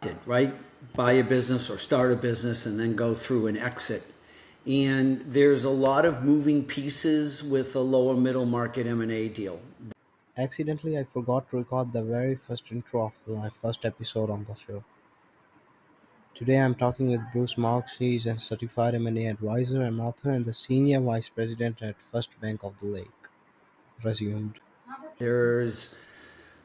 did, right? Buy a business or start a business and then go through an exit. And there's a lot of moving pieces with a lower middle market M&A deal. Accidentally, I forgot to record the very first intro of my first episode on the show. Today I'm talking with Bruce Marks. He's a certified M&A advisor and author and the senior vice president at First Bank of the Lake. Resumed. There's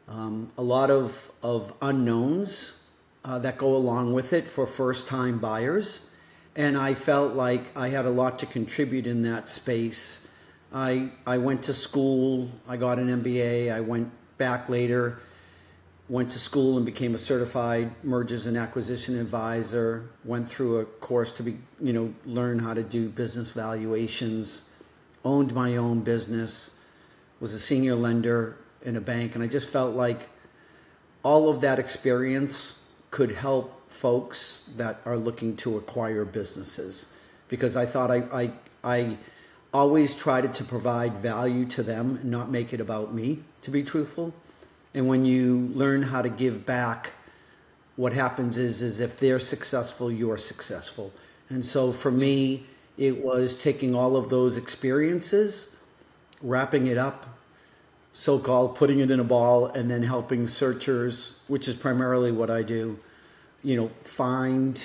um, a lot of, of unknowns uh, that go along with it for first time buyers. And I felt like I had a lot to contribute in that space. I, I went to school, I got an MBA, I went back later, went to school and became a certified mergers and acquisition advisor, went through a course to be, you know, learn how to do business valuations, owned my own business, was a senior lender in a bank, and I just felt like all of that experience could help folks that are looking to acquire businesses because I thought I, I, I always tried to provide value to them and not make it about me, to be truthful. And when you learn how to give back, what happens is, is if they're successful, you're successful. And so for me, it was taking all of those experiences, wrapping it up, so called putting it in a ball, and then helping searchers, which is primarily what I do, you know, find,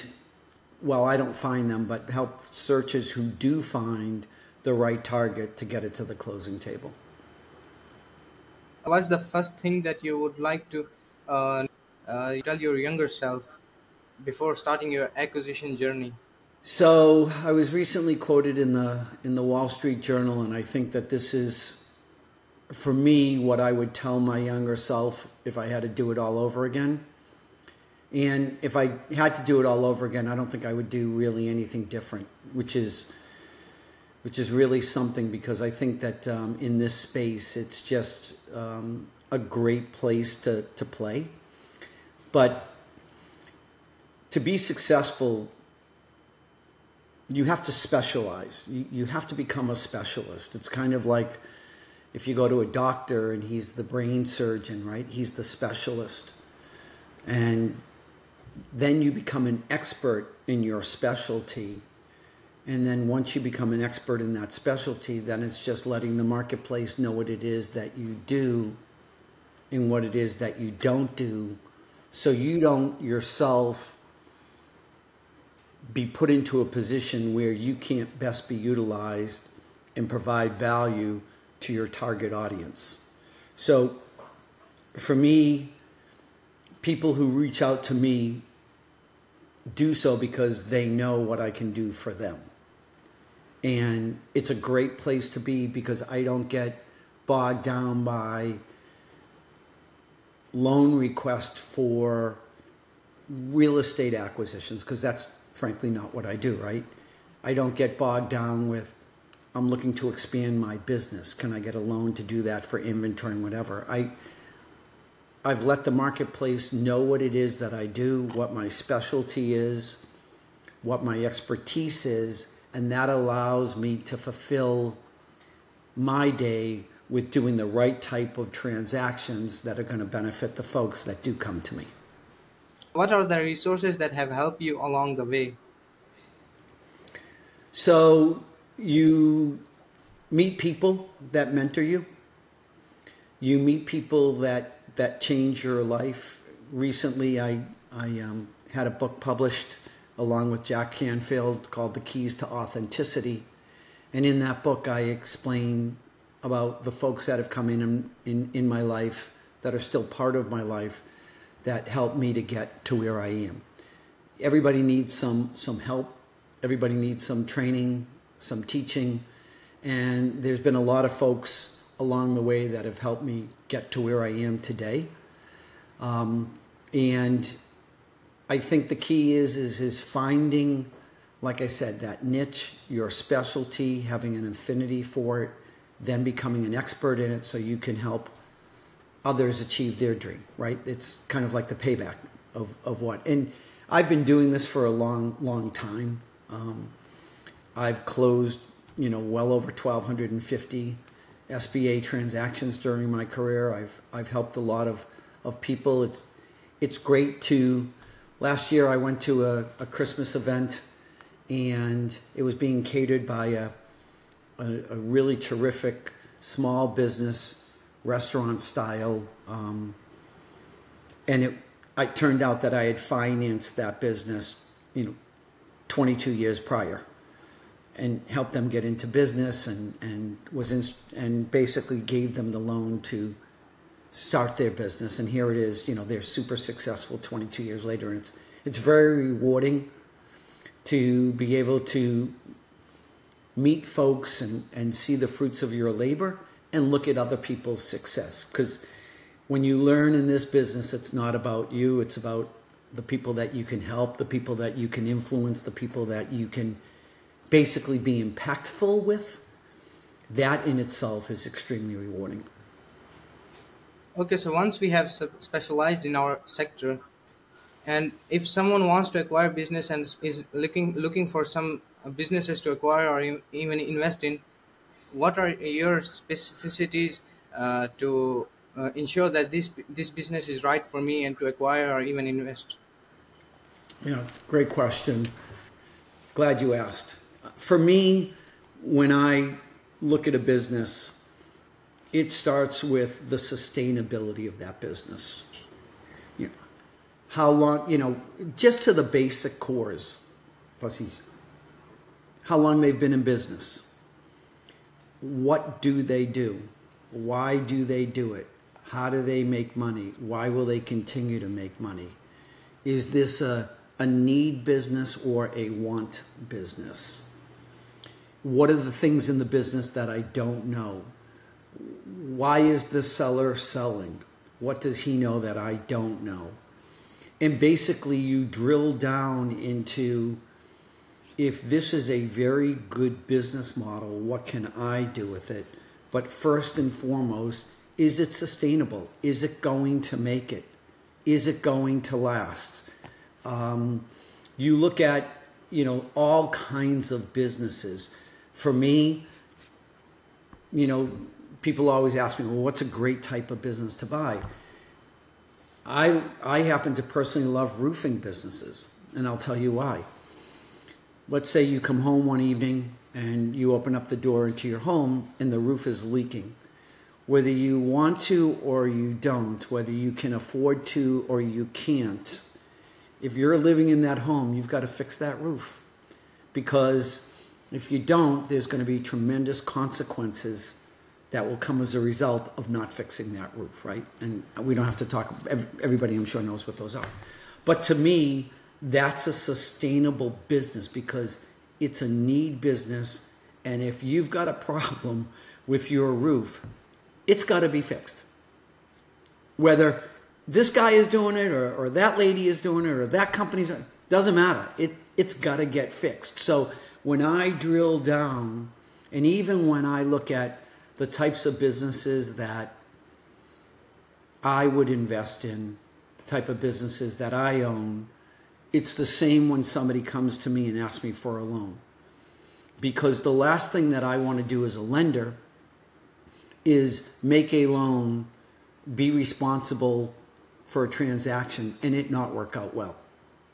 well, I don't find them, but help searchers who do find the right target to get it to the closing table. What's the first thing that you would like to uh, uh, tell your younger self before starting your acquisition journey? So I was recently quoted in the in the Wall Street Journal, and I think that this is, for me, what I would tell my younger self if I had to do it all over again. And if I had to do it all over again, I don't think I would do really anything different, which is which is really something because I think that um, in this space it's just um, a great place to, to play. But to be successful, you have to specialize. You, you have to become a specialist. It's kind of like if you go to a doctor and he's the brain surgeon, right? He's the specialist. And then you become an expert in your specialty and then once you become an expert in that specialty, then it's just letting the marketplace know what it is that you do and what it is that you don't do. So you don't yourself be put into a position where you can't best be utilized and provide value to your target audience. So for me, people who reach out to me do so because they know what I can do for them and it's a great place to be because I don't get bogged down by loan requests for real estate acquisitions because that's frankly not what I do, right? I don't get bogged down with I'm looking to expand my business. Can I get a loan to do that for inventory and whatever? I I've let the marketplace know what it is that I do, what my specialty is, what my expertise is, and that allows me to fulfill my day with doing the right type of transactions that are going to benefit the folks that do come to me. What are the resources that have helped you along the way? So, you meet people that mentor you. You meet people that that change your life. Recently, I I um, had a book published along with Jack Canfield called The Keys to Authenticity. And in that book, I explain about the folks that have come in, in in my life that are still part of my life that helped me to get to where I am. Everybody needs some some help. Everybody needs some training, some teaching, and there's been a lot of folks along the way that have helped me get to where I am today. Um, and I think the key is is is finding, like I said, that niche, your specialty, having an affinity for it, then becoming an expert in it, so you can help others achieve their dream. Right? It's kind of like the payback of of what. And I've been doing this for a long, long time. Um, I've closed, you know, well over 1,250 SBA transactions during my career. I've I've helped a lot of of people. It's it's great to last year I went to a, a Christmas event and it was being catered by a, a, a really terrific small business restaurant style. Um, and it, it turned out that I had financed that business, you know, 22 years prior and helped them get into business and, and was in, and basically gave them the loan to start their business. And here it is, you know, they're super successful 22 years later. And it's, it's very rewarding to be able to meet folks and, and see the fruits of your labor and look at other people's success. Because when you learn in this business, it's not about you, it's about the people that you can help, the people that you can influence, the people that you can basically be impactful with. That in itself is extremely rewarding. Okay, so once we have specialized in our sector, and if someone wants to acquire business and is looking looking for some businesses to acquire or even invest in, what are your specificities uh, to uh, ensure that this this business is right for me and to acquire or even invest? Yeah, great question. Glad you asked. For me, when I look at a business, it starts with the sustainability of that business. You know, how long, you know, just to the basic cores, how long they've been in business. What do they do? Why do they do it? How do they make money? Why will they continue to make money? Is this a, a need business or a want business? What are the things in the business that I don't know? why is the seller selling? What does he know that I don't know? And basically, you drill down into if this is a very good business model, what can I do with it? But first and foremost, is it sustainable? Is it going to make it? Is it going to last? Um, you look at, you know, all kinds of businesses. For me, you know, people always ask me, well, what's a great type of business to buy? I, I happen to personally love roofing businesses, and I'll tell you why. Let's say you come home one evening and you open up the door into your home and the roof is leaking. Whether you want to or you don't, whether you can afford to or you can't, if you're living in that home, you've got to fix that roof. Because if you don't, there's going to be tremendous consequences that will come as a result of not fixing that roof, right? And we don't have to talk, everybody I'm sure knows what those are. But to me, that's a sustainable business because it's a need business. And if you've got a problem with your roof, it's got to be fixed. Whether this guy is doing it or, or that lady is doing it or that company's doesn't matter. It, it's got to get fixed. So when I drill down, and even when I look at the types of businesses that I would invest in, the type of businesses that I own, it's the same when somebody comes to me and asks me for a loan. Because the last thing that I want to do as a lender is make a loan, be responsible for a transaction, and it not work out well.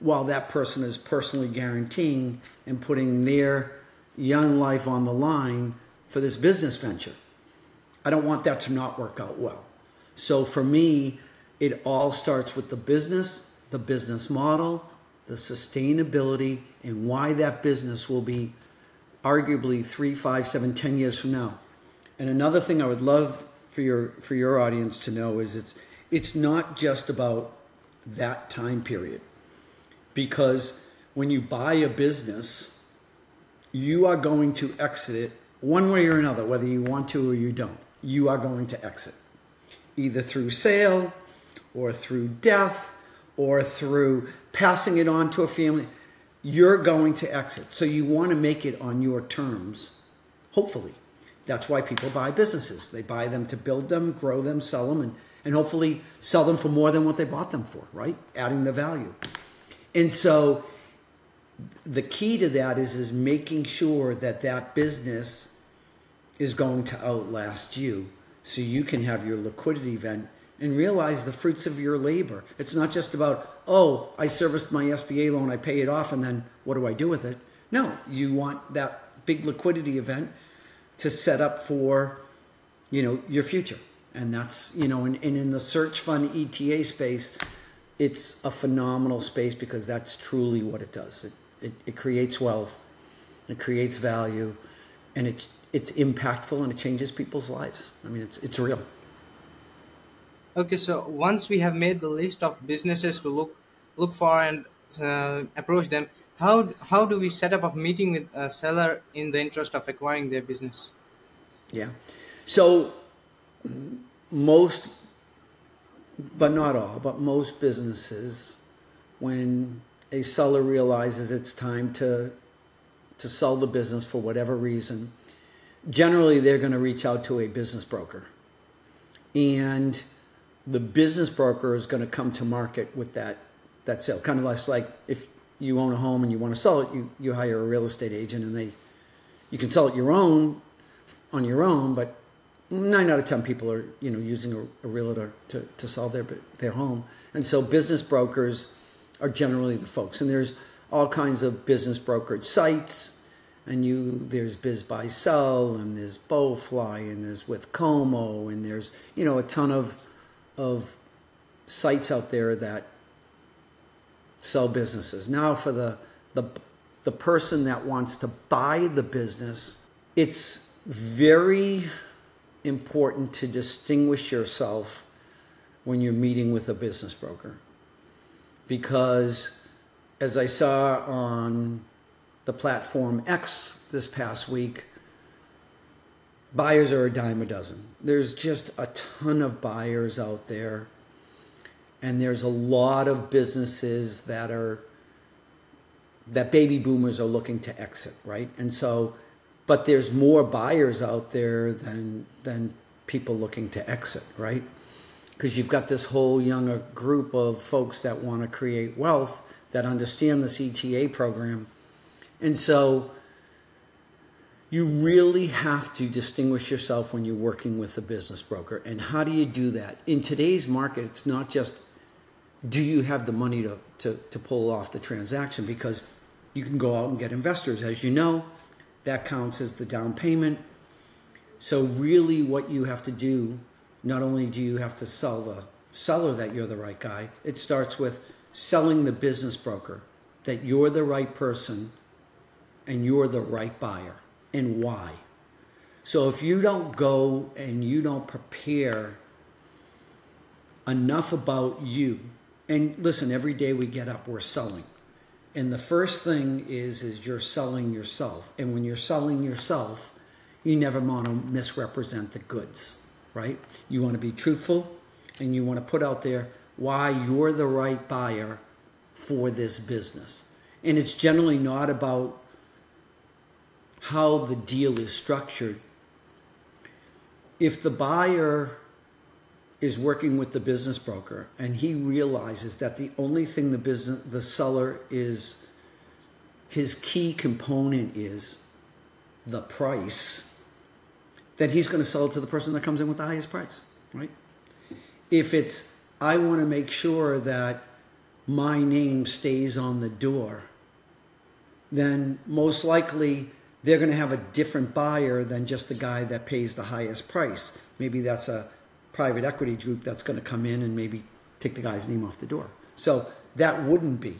While that person is personally guaranteeing and putting their young life on the line for this business venture. I don't want that to not work out well. So for me, it all starts with the business, the business model, the sustainability, and why that business will be arguably three, five, seven, ten years from now. And another thing I would love for your for your audience to know is it's it's not just about that time period. Because when you buy a business, you are going to exit it one way or another, whether you want to or you don't you are going to exit, either through sale or through death or through passing it on to a family. You're going to exit. So you want to make it on your terms, hopefully. That's why people buy businesses. They buy them to build them, grow them, sell them, and, and hopefully sell them for more than what they bought them for, right? Adding the value. And so the key to that is, is making sure that that business is going to outlast you so you can have your liquidity event and realize the fruits of your labor. It's not just about, oh, I serviced my SBA loan, I pay it off, and then what do I do with it? No, you want that big liquidity event to set up for, you know, your future. And that's, you know, and, in the search fund ETA space, it's a phenomenal space because that's truly what it does. It, it, it creates wealth, it creates value, and it, it's impactful and it changes people's lives. I mean, it's, it's real. Okay, so once we have made the list of businesses to look look for and uh, approach them, how how do we set up a meeting with a seller in the interest of acquiring their business? Yeah. So most, but not all, but most businesses, when a seller realizes it's time to to sell the business for whatever reason, generally they're going to reach out to a business broker. And the business broker is going to come to market with that that sale. Kind of like if you own a home and you want to sell it, you, you hire a real estate agent and they you can sell it your own on your own, but nine out of ten people are you know using a, a realtor to, to sell their their home. And so business brokers are generally the folks. And there's all kinds of business brokerage sites and you there's BizBuySell and there's bowfly and there's with como and there's you know a ton of of sites out there that sell businesses. Now for the the the person that wants to buy the business, it's very important to distinguish yourself when you're meeting with a business broker. Because as I saw on the platform X this past week, buyers are a dime a dozen. There's just a ton of buyers out there, and there's a lot of businesses that are that baby boomers are looking to exit, right? And so, but there's more buyers out there than than people looking to exit, right? Because you've got this whole younger uh, group of folks that want to create wealth that understand the ETA program, and so you really have to distinguish yourself when you're working with a business broker. And how do you do that? In today's market, it's not just do you have the money to, to, to pull off the transaction because you can go out and get investors. As you know, that counts as the down payment. So, really, what you have to do, not only do you have to sell the seller that you're the right guy, it starts with selling the business broker that you're the right person and you're the right buyer and why. So if you don't go and you don't prepare enough about you, and listen, every day we get up, we're selling. And the first thing is is you're selling yourself. And when you're selling yourself, you never want to misrepresent the goods, right? You want to be truthful and you want to put out there why you're the right buyer for this business. And it's generally not about how the deal is structured. If the buyer is working with the business broker and he realizes that the only thing the business the seller is his key component is the price that he's going to sell to the person that comes in with the highest price right if it's i want to make sure that my name stays on the door then most likely they're going to have a different buyer than just the guy that pays the highest price. Maybe that's a private equity group that's going to come in and maybe take the guy's name off the door. So that wouldn't be.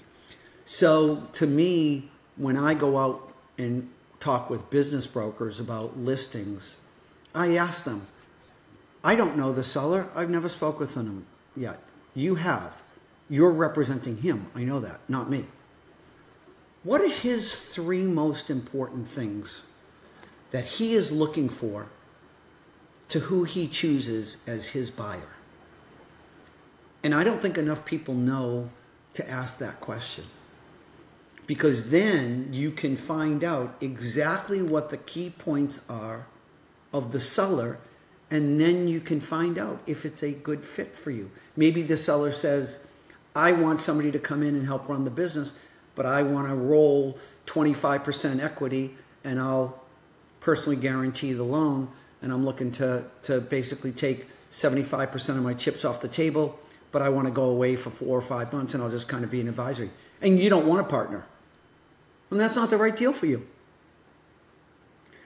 So to me, when I go out and talk with business brokers about listings, I ask them, I don't know the seller. I've never spoke with him yet. You have. You're representing him. I know that, not me. What are his three most important things that he is looking for to who he chooses as his buyer? And I don't think enough people know to ask that question. Because then you can find out exactly what the key points are of the seller, and then you can find out if it's a good fit for you. Maybe the seller says, I want somebody to come in and help run the business but I want to roll 25% equity and I'll personally guarantee the loan and I'm looking to, to basically take 75% of my chips off the table, but I want to go away for four or five months and I'll just kind of be an advisory. And you don't want a partner. And that's not the right deal for you.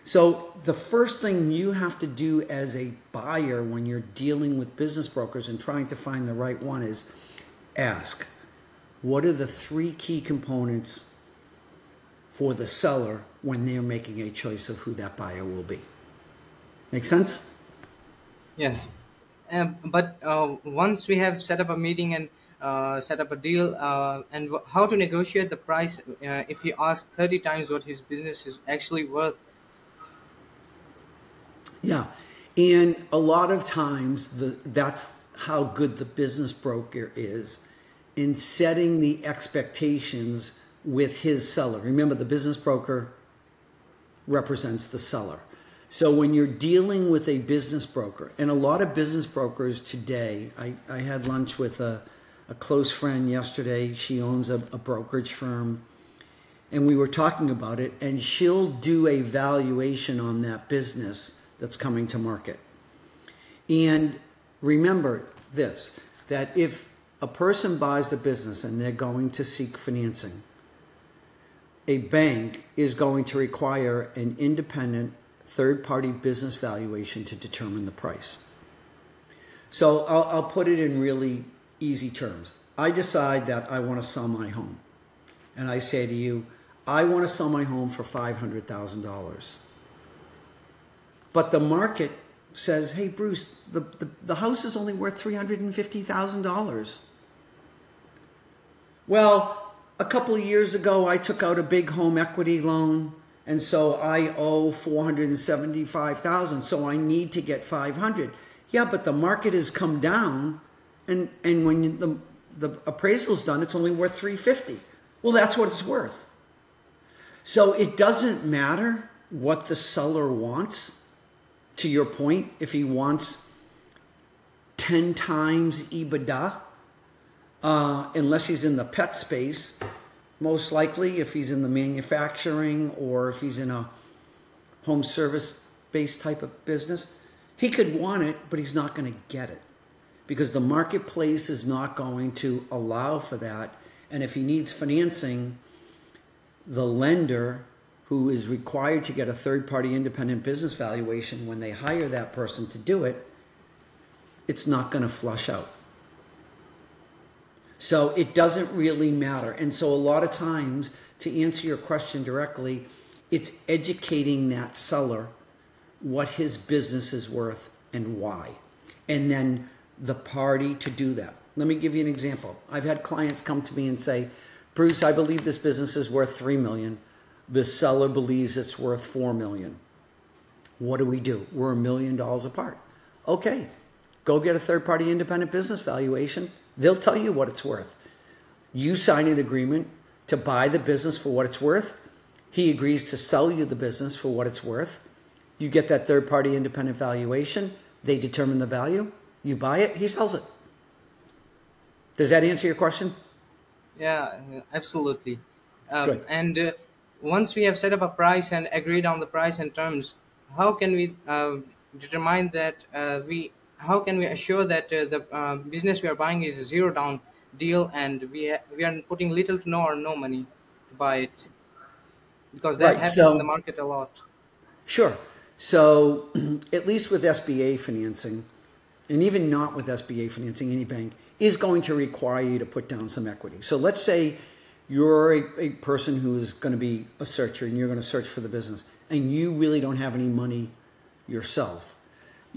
So, the first thing you have to do as a buyer when you're dealing with business brokers and trying to find the right one is ask what are the three key components for the seller when they're making a choice of who that buyer will be? Make sense? Yes. Um, but uh, once we have set up a meeting and uh, set up a deal uh, and w- how to negotiate the price uh, if he asks 30 times what his business is actually worth Yeah. And a lot of times the that's how good the business broker is in setting the expectations with his seller. Remember the business broker represents the seller. So when you're dealing with a business broker, and a lot of business brokers today, I, I had lunch with a, a close friend yesterday. She owns a, a brokerage firm and we were talking about it and she'll do a valuation on that business that's coming to market and remember this that if a person buys a business and they're going to seek financing a bank is going to require an independent third party business valuation to determine the price so I'll, I'll put it in really easy terms i decide that i want to sell my home and I say to you, I want to sell my home for $500,000. But the market says, hey, Bruce, the, the, the house is only worth $350,000. Well, a couple of years ago, I took out a big home equity loan, and so I owe 475,000, so I need to get 500. Yeah, but the market has come down, and, and when the, the appraisal's done, it's only worth 350. Well, that's what it's worth. So it doesn't matter what the seller wants. To your point, if he wants 10 times EBITDA, uh, unless he's in the pet space, most likely, if he's in the manufacturing or if he's in a home service based type of business, he could want it, but he's not going to get it because the marketplace is not going to allow for that. And if he needs financing, the lender who is required to get a third party independent business valuation when they hire that person to do it, it's not going to flush out. So it doesn't really matter. And so a lot of times, to answer your question directly, it's educating that seller what his business is worth and why. And then the party to do that. Let me give you an example. I've had clients come to me and say, Bruce, I believe this business is worth 3 million. The seller believes it's worth 4 million. What do we do? We're a million dollars apart. Okay, go get a third party independent business valuation. They'll tell you what it's worth. You sign an agreement to buy the business for what it's worth. He agrees to sell you the business for what it's worth. You get that third party independent valuation. They determine the value. You buy it, he sells it. Does that answer your question? Yeah, absolutely. Um, and uh, once we have set up a price and agreed on the price and terms, how can we uh, determine that uh, we? How can we assure that uh, the uh, business we are buying is a zero down deal and we ha- we are putting little to no or no money to buy it? Because that Right, happens so- in the market a lot. Sure. So, at least with SBA financing, and even not with SBA financing, any bank is going to require you to put down some equity. So, let's say you're a, a person who is going to be a searcher and you're going to search for the business, and you really don't have any money yourself.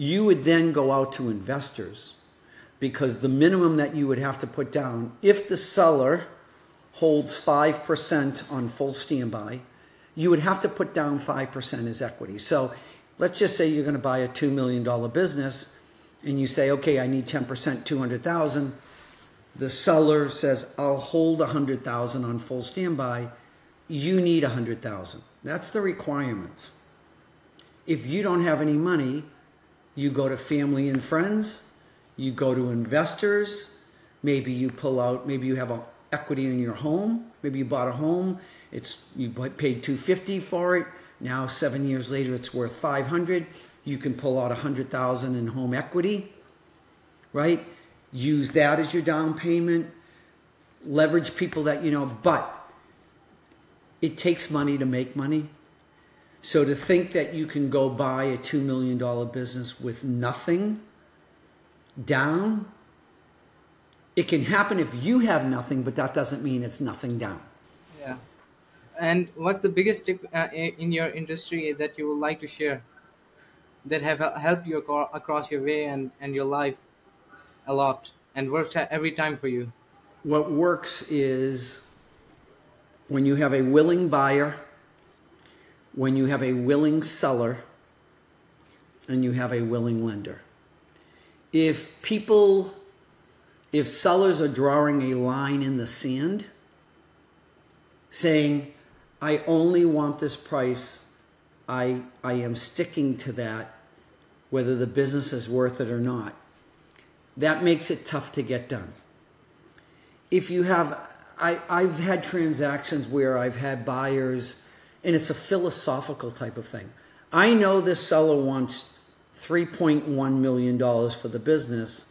You would then go out to investors because the minimum that you would have to put down, if the seller holds 5% on full standby, you would have to put down 5% as equity. So let's just say you're going to buy a $2 million business and you say, okay, I need 10%, 200,000. The seller says, I'll hold 100,000 on full standby. You need 100,000. That's the requirements. If you don't have any money, you go to family and friends, you go to investors, maybe you pull out, maybe you have a equity in your home, maybe you bought a home, it's you paid 250 for it, now 7 years later it's worth 500, you can pull out 100,000 in home equity right? Use that as your down payment, leverage people that you know, but it takes money to make money. So to think that you can go buy a $2 million business with nothing down, it can happen if you have nothing, but that doesn't mean it's nothing down. Yeah. And what's the biggest tip uh, in your industry that you would like to share that have helped you across your way and, and your life a lot and works every time for you? What works is when you have a willing buyer, when you have a willing seller, and you have a willing lender. If people, if sellers are drawing a line in the sand, saying, I only want this price, I, I am sticking to that, whether the business is worth it or not, that makes it tough to get done if you have I, I've had transactions where I've had buyers and it's a philosophical type of thing. I know this seller wants $3.1 million for the business.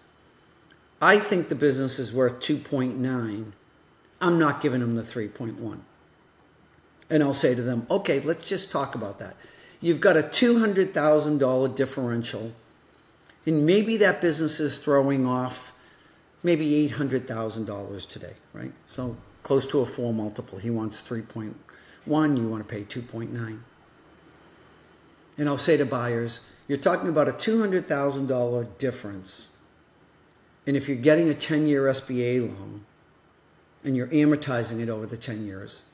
I think the business is worth 2.9. I'm not giving them the 3.1. And I'll say to them, okay, let's just talk about that. You've got a $200,000 differential, and maybe that business is throwing off maybe $800,000 today, right? So close to a four multiple. He wants 3.1, you want to pay 2.9. And I'll say to buyers, you're talking about a $200,000 difference. And if you're getting a 10 year SBA loan and you're amortizing it over the 10 years,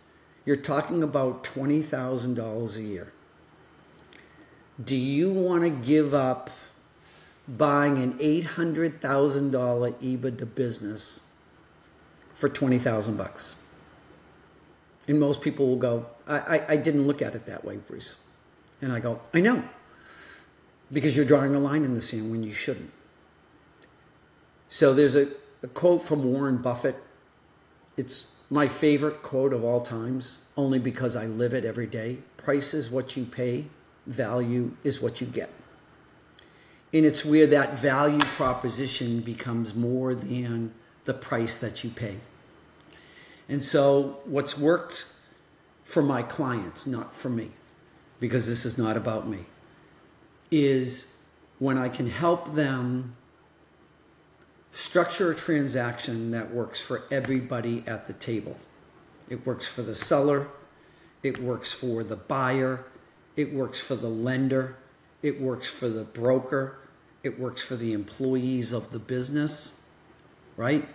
you're talking about $20,000 a year. Do you want to give up buying an $800,000 EBITDA business for 20,000 bucks? And most people will go, I, I, I didn't look at it that way, Bruce. And I go, I know. Because you're drawing a line in the sand when you shouldn't. So there's a, a quote from Warren Buffett. It's my favorite quote of all times, only because I live it every day. Price is what you pay, value is what you get. And it's where that value proposition becomes more than the price that you pay. And so, what's worked for my clients, not for me, because this is not about me, is when I can help them structure a transaction that works for everybody at the table. It works for the seller, it works for the buyer, it works for the lender, it works for the broker, it works for the employees of the business, right?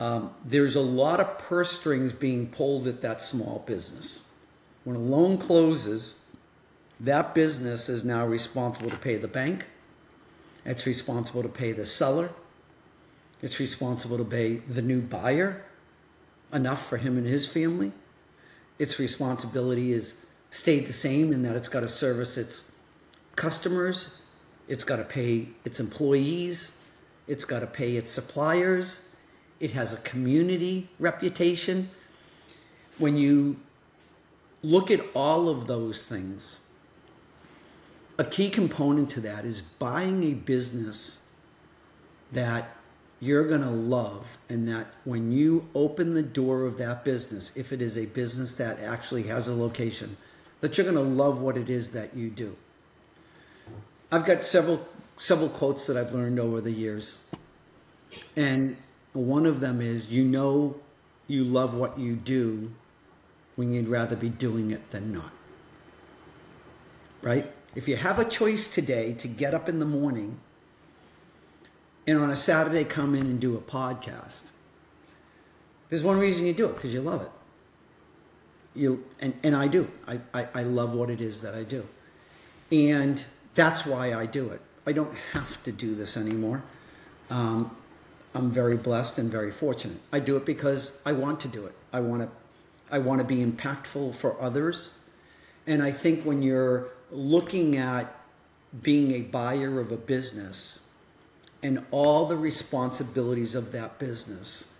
Um, there's a lot of purse strings being pulled at that small business. When a loan closes, that business is now responsible to pay the bank, it's responsible to pay the seller, it's responsible to pay the new buyer. Enough for him and his family. Its responsibility is stayed the same in that it's got to service its customers, it's got to pay its employees, it's got to pay its suppliers, it has a community reputation. When you look at all of those things, a key component to that is buying a business that you're going to love and that when you open the door of that business if it is a business that actually has a location that you're going to love what it is that you do i've got several several quotes that i've learned over the years and one of them is you know you love what you do when you'd rather be doing it than not right if you have a choice today to get up in the morning and on a Saturday come in and do a podcast. There's one reason you do it because you love it. You and, and I do. I, I, I love what it is that I do. And that's why I do it. I don't have to do this anymore. Um, I'm very blessed and very fortunate. I do it because I want to do it. I want to I want to be impactful for others. And I think when you're looking at being a buyer of a business, and all the responsibilities of that business,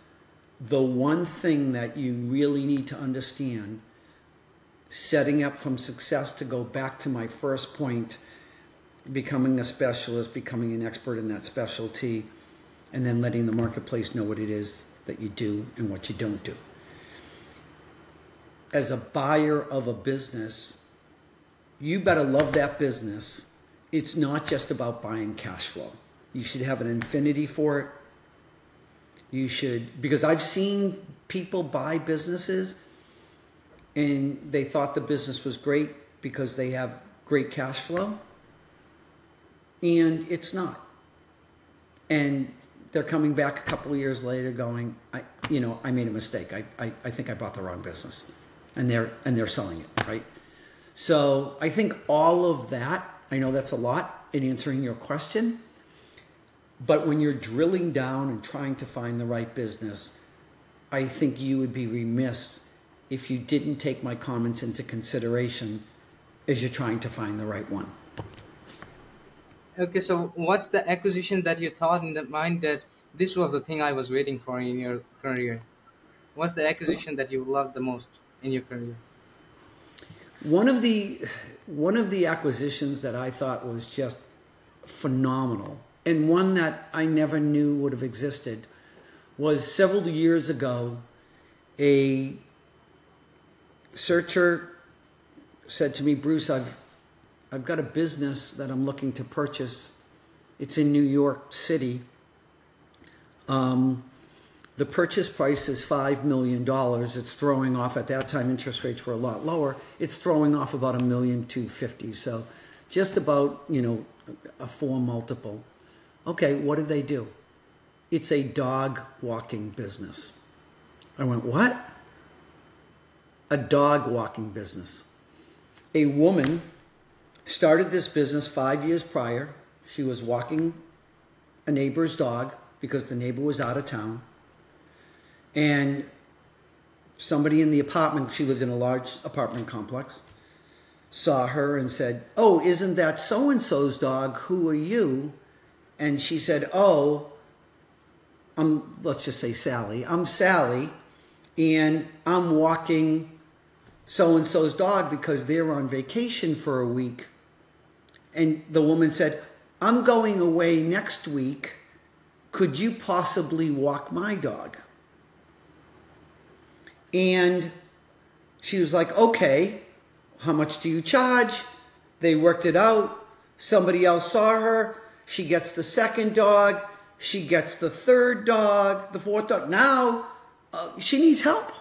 the one thing that you really need to understand, setting up from success to go back to my first point, becoming a specialist, becoming an expert in that specialty, and then letting the marketplace know what it is that you do and what you don't do. As a buyer of a business, you better love that business. It's not just about buying cash flow. You should have an infinity for it. You should, because I've seen people buy businesses and they thought the business was great because they have great cash flow, and it's not. And they're coming back a couple of years later going, I, you know, I made a mistake. I, I, I think I bought the wrong business. And they're, and they're selling it, right? So I think all of that, I know that's a lot in answering your question, but when you're drilling down and trying to find the right business, I think you would be remiss if you didn't take my comments into consideration as you're trying to find the right one. Okay, so what's the acquisition that you thought in the mind that this was the thing I was waiting for in your career? What's the acquisition that you loved the most in your career? One of the one of the acquisitions that I thought was just phenomenal and one that I never knew would have existed was several years ago a searcher said to me, Bruce, I've I've got a business that I'm looking to purchase. It's in New York City. Um, the purchase price is $5 million. It's throwing off, at that time, interest rates were a lot lower. It's throwing off about a million two fifty. So just about, you know, a four multiple. Okay, what do they do? It's a dog walking business. I went, what? A dog walking business. A woman started this business five years prior. She was walking a neighbor's dog because the neighbor was out of town. And somebody in the apartment, she lived in a large apartment complex, saw her and said, Oh, isn't that so and so's dog? Who are you? And she said, Oh, I'm, let's just say Sally. I'm Sally, and I'm walking so and so's dog because they're on vacation for a week. And the woman said, I'm going away next week. Could you possibly walk my dog? And she was like, Okay, how much do you charge? They worked it out. Somebody else saw her. She gets the second dog. She gets the third dog, the fourth dog. Now uh, she needs help.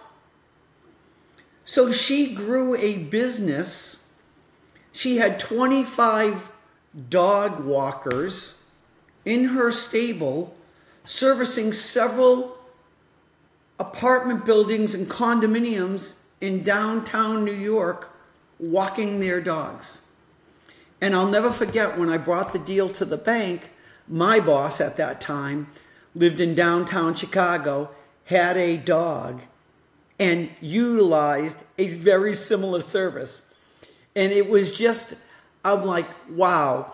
So she grew a business. She had 25 dog walkers in her stable servicing several apartment buildings and condominiums in downtown New York walking their dogs. And I'll never forget when I brought the deal to the bank, my boss at that time lived in downtown Chicago, had a dog, and utilized a very similar service. And it was just, I'm like, wow,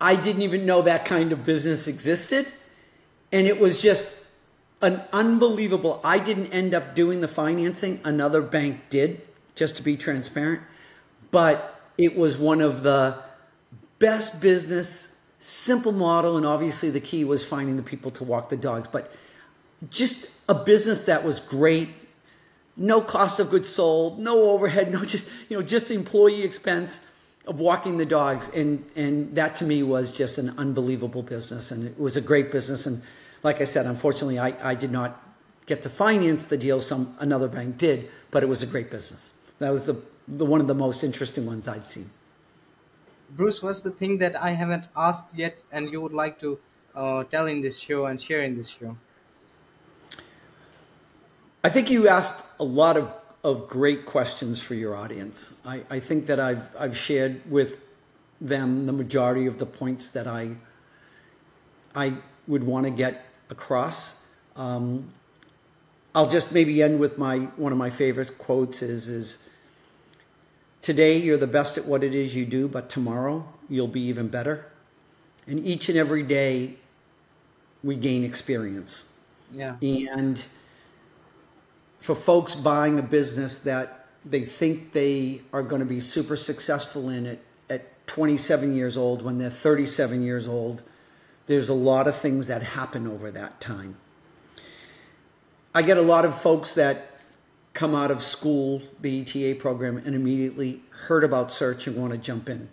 I didn't even know that kind of business existed. And it was just an unbelievable, I didn't end up doing the financing, another bank did, just to be transparent. But it was one of the best business, simple model, and obviously the key was finding the people to walk the dogs. But just a business that was great, no cost of goods sold, no overhead, no just you know just employee expense of walking the dogs, and and that to me was just an unbelievable business, and it was a great business. And like I said, unfortunately, I, I did not get to finance the deal. Some another bank did, but it was a great business. That was the, the one of the most interesting ones I've seen. Bruce, what's the thing that I haven't asked yet, and you would like to uh, tell in this show and share in this show? I think you asked a lot of, of great questions for your audience. I, I think that I've, I've shared with them the majority of the points that I, I would want to get across. Um, I'll just maybe end with my one of my favorite quotes is is today you're the best at what it is you do, but tomorrow you'll be even better. And each and every day we gain experience. Yeah. And for folks buying a business that they think they are going to be super successful in it at 27 years old when they're 37 years old There's a lot of things that happen over that time. I get a lot of folks that come out of school, the ETA program, and immediately heard about search and want to jump in.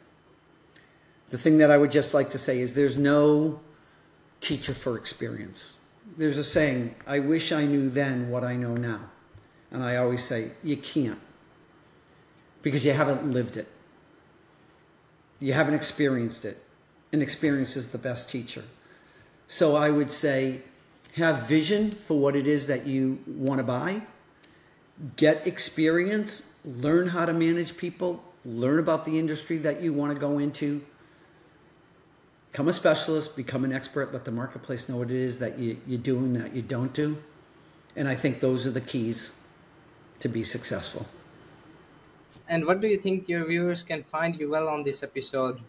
The thing that I would just like to say is there's no teacher for experience. There's a saying, I wish I knew then what I know now. And I always say, you can't because you haven't lived it. You haven't experienced it. And experience is the best teacher. So I would say, have vision for what it is that you want to buy, get experience, learn how to manage people, learn about the industry that you want to go into. Become a specialist, become an expert, let the marketplace know what it is that you, you do and that you don't do. And I think those are the keys to be successful. And what do you think your viewers can find you well on this episode?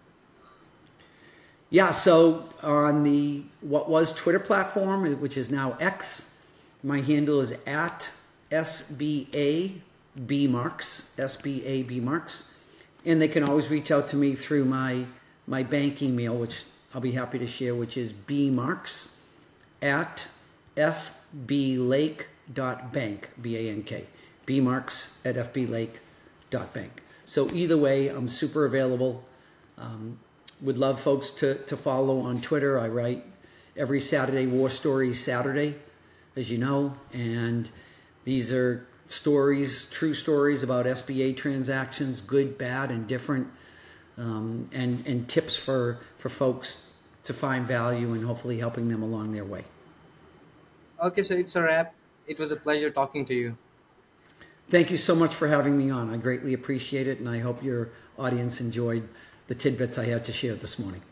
Yeah, so on the what was Twitter platform, which is now X, my handle is at SBA B Marks, SBA B Marks, and they can always reach out to me through my my bank email, which I'll be happy to share, which is B marks at fblake.bank, B-A-N-K, bmarks at fblake.bank. So either way, I'm super available. Um, would love folks to, to follow on Twitter. I write every Saturday, War Stories Saturday, as you know, and these are stories, true stories about SBA transactions, good, bad, and different, um, and, and tips for, for folks to find value and hopefully helping them along their way. Okay, so it's a wrap. It was a pleasure talking to you. Thank you so much for having me on. I greatly appreciate it, and I hope your audience enjoyed the tidbits I had to share this morning.